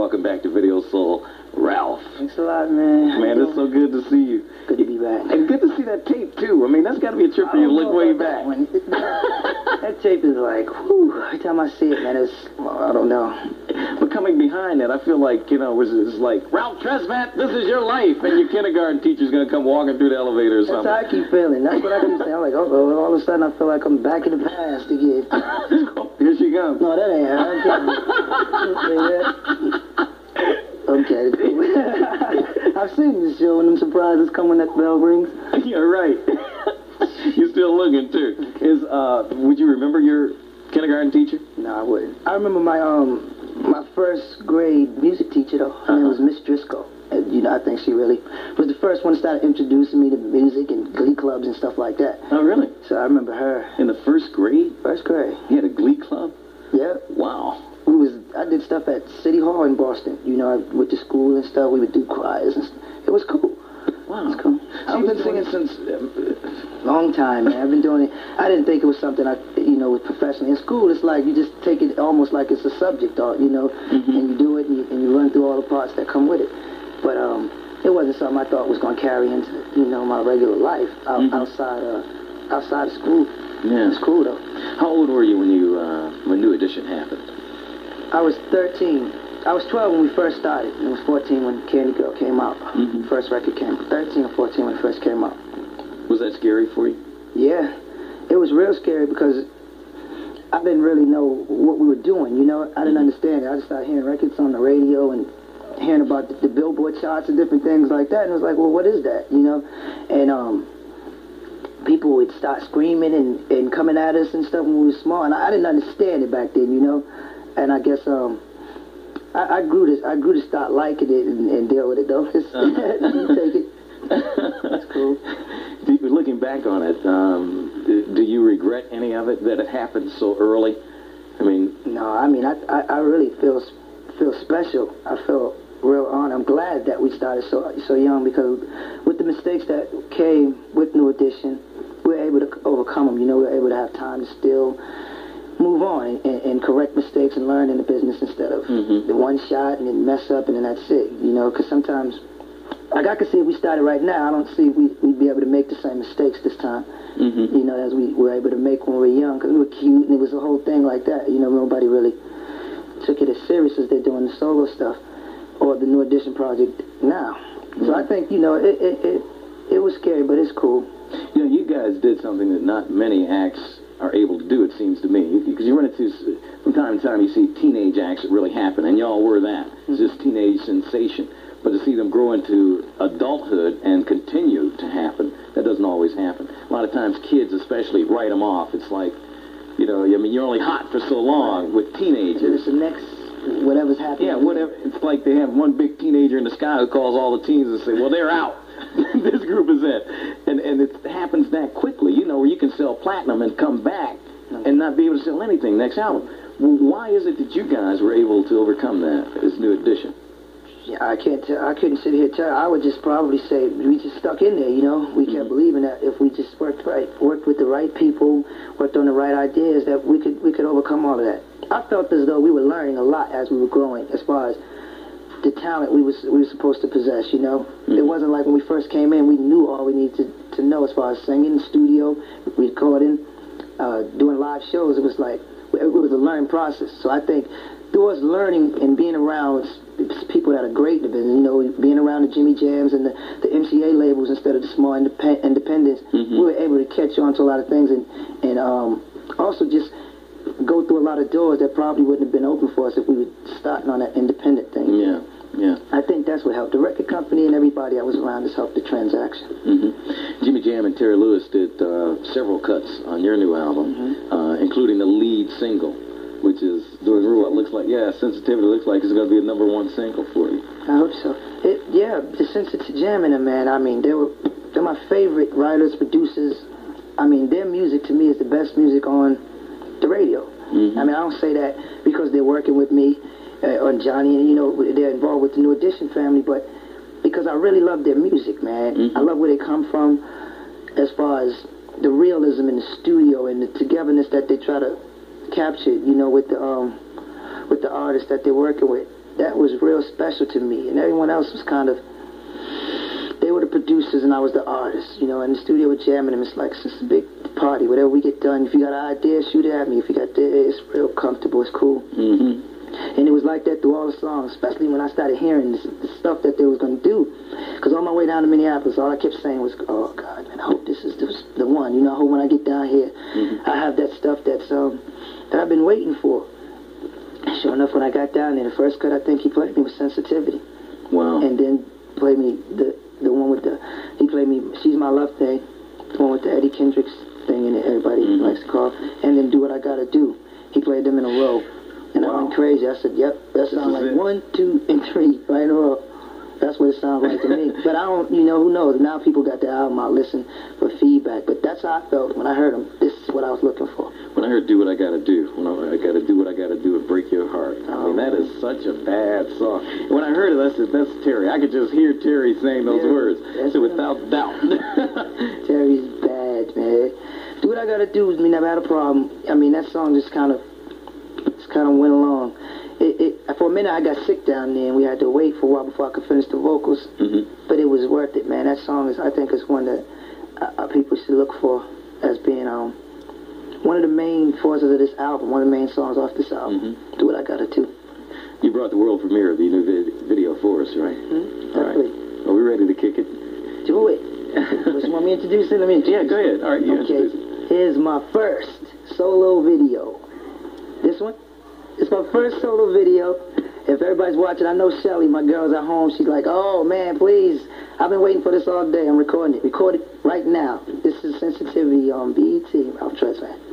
welcome back to Video Soul, Ralph. Thanks a lot, man. Man, it's so good to see you. Good to be back. And good to see that tape, too. I mean, that's got to be a trip for you to look way back. That, that tape is like, whew, every time I see it, man, it's, well, I don't know. But coming behind that, I feel like, you know, it's, it's like, Ralph Tresvant, this is your life. And your kindergarten teacher's going to come walking through the elevator or something. That's how I keep feeling. That's what I keep saying. I'm like, oh, all of a sudden I feel like I'm back in the past again. Here she comes. No, that ain't her. I'm kidding. I'm kidding. I've seen this show when them surprises come when that bell rings. You're right. You're still looking, too. Is, uh, would you remember your kindergarten teacher? No, I wouldn't. I remember my um my first grade music teacher though. Her name was Miss Driscoll. And, you know, I think she really was the first one to start introducing me to music and glee clubs and stuff like that. Oh, really? So I remember her. In the first grade? First grade. You had a glee club? Yeah. Wow. We was I did stuff at City Hall in Boston. You know, I went to school and stuff. We would do choirs and st- it was cool. Wow. It's cool. So you've been singing since... Um, Long time, man. I've been doing it. I didn't think it was something I, you know, was professionally. In school, it's like you just take it almost like it's a subject, or you know, Mm-hmm. and you do it and you, and you run through all the parts that come with it. But um, it wasn't something I thought was going to carry into, you know, my regular life out, Mhm. outside, uh, outside of school. yeah. It's cool though. How old were you when you uh, when New Edition happened? I was 13. I was 12 when we first started. and I was 14 when Candy Girl came out. Mhm. First record came. 13 or 14 when it first came out. Was that scary for you? Yeah, it was real scary because I didn't really know what we were doing. You know, I didn't understand it. I just started hearing records on the radio and hearing about the, the Billboard charts and different things like that. And it was like, well, what is that? You know, and um, people would start screaming and, and coming at us and stuff when we were small, and I, I didn't understand it back then. You know, and I guess um. I, I grew to I grew to start liking it and, and deal with it though. Just you take it. That's cool. Looking back on it, um, do do you regret any of it that it happened so early? I mean, No, I mean, I, I, I really feel feel special. I feel real honored. I'm glad that we started so so young because with the mistakes that came with New Edition, we are able to overcome them. You know, we are able to have time to still move on and, and, correct mistakes and learn in the business instead of Mhm. the one shot and then mess up and then that's it. You know, because sometimes. Like I can see if we started right now, I don't see we, we'd be able to make the same mistakes this time mhm. you know, as we were able to make when we were young, because we were cute, and it was a whole thing like that. You know, nobody really took it as serious as they're doing the solo stuff or the New Edition project now. So I think, you know, it, it, it, it was scary, but it's cool. you know, you guys did something that not many acts are able to do. It seems to me, because you run into from time to time, you see teenage acts that really happen, and y'all were that. It's just teenage sensation. But to see them grow into adulthood and continue to happen, that doesn't always happen. A lot of times, kids especially write them off. It's like, you know, I mean, you're only hot for so long with teenagers. It's the next, whatever's happening. Yeah, whatever. It's like they have one big teenager in the sky who calls all the teens and say, "Well, they're out. this group is in," and and it happens that quickly. You know, where you can sell platinum and come back and not be able to sell anything next album. Well, why is it that you guys were able to overcome that this New Edition? Yeah, I can't tell. I couldn't sit here and tell. I would just probably say we just stuck in there. You know, we kept mm-hmm. believing that if we just worked right, worked with the right people, worked on the right ideas, that we could we could overcome all of that. I felt as though we were learning a lot as we were growing, as far as the talent we was we were supposed to possess. You know, it wasn't like when we first came in, we knew all we needed to, to know as far as singing, studio, recording, uh, doing live shows. It was like it was a learning process. So I think through us learning and being around people that are great in the business, you know, being around the Jimmy Jams and the, the MCA labels instead of the small indep- independents, Mhm. we were able to catch on to a lot of things and and um, also just go through a lot of doors that probably wouldn't have been open for us if we were starting on that independent thing. Yeah, yeah. I think that's what helped. The record company and everybody I was around has helped the transaction. hmm Jimmy Jam and Terry Lewis did uh, several cuts on your new album, uh, including the lead single, which is doing real what looks like, yeah, sensitivity looks like it's going to be a number one single for you. I hope so. It, yeah, the sensitive jamming them, man. I mean, they were they're my favorite writers, producers. I mean, their music to me is the best music on the radio. Mhm. I mean, I don't say that because they're working with me uh, on Johnny and you know they're involved with the New Edition family, but because I really love their music, man. Mhm. I love where they come from, as far as the realism in the studio and the togetherness that they try to capture. You know, with the um with the artists that they're working with. that was real special to me. And everyone else was kind of they were the producers and I was the artist. You know, in the studio with Jam and them, it's like it's a big party. Whatever we get done, if you got an idea, shoot it at me. If you got this, it's real comfortable. It's cool. Mm-hmm. And it was like that through all the songs, especially when I started hearing this, the stuff that they was going to do. Because on my way down to Minneapolis, all I kept saying was, oh, God, man, I hope this is the, the one. You know, I hope when I get down here, Mm-hmm. I have that stuff that's um, that I've been waiting for. Sure enough, when I got down there, the first cut I think he played me was Sensitivity. Wow. And then played me the the one with the, he played me She's My Love Thing, the one with the Eddie Kendricks thing in it, everybody Mhm. likes to call. And then Do What I Gotta Do. He played them in a row. And I went crazy. I said, yep, that sounds like it. one, two, and three right in a row. That's what it sounds like to me. But I don't, you know, who knows? Now people got the album out, listen for feedback. But that's how I felt when I heard them. This is what I was looking for. When I heard "Do What I Gotta Do," when I, I gotta do what I gotta do and break your heart. I mean, that is such a bad song. And when I heard it, I said, "That's Terry." I could just hear Terry saying those words. that's So without doubt. Terry's bad, man. Do what I gotta do. We never had a problem. I mean, that song just kind of, just kind of went along. It, it, for a minute, I got sick down there, and we had to wait for a while before I could finish the vocals. hmm But it was worth it, man. That song is, I think, is one that uh, people should look for as being um one of the main forces of this album, one of the main songs off this album. Mhm. Do what I gotta do. You brought the world premiere of the new vid- video for us, right? Mm-hmm. All right. Are we ready to kick it? Do it. You want me to introduce it? Let me introduce Yeah, go ahead. All right, you okay. Here's my first solo video. This one? It's my first solo video. If everybody's watching, I know Shelly, my girl's at home. She's like, oh man, please. I've been waiting for this all day. I'm recording it. Record it right now. This is Sensitivity on BET. Ralph Tresvant.